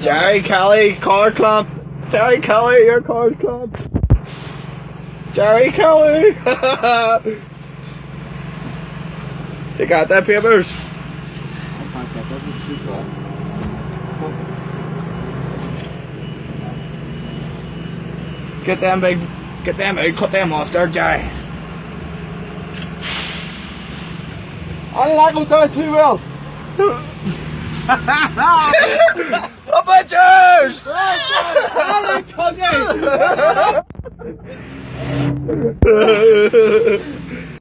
Gerry Kelly, car clamp. Gerry Kelly, your car's clamped. Gerry Kelly. you got that papers? Get them big, get them big, cut them off there, Gerry. I like them going too well. A butchers!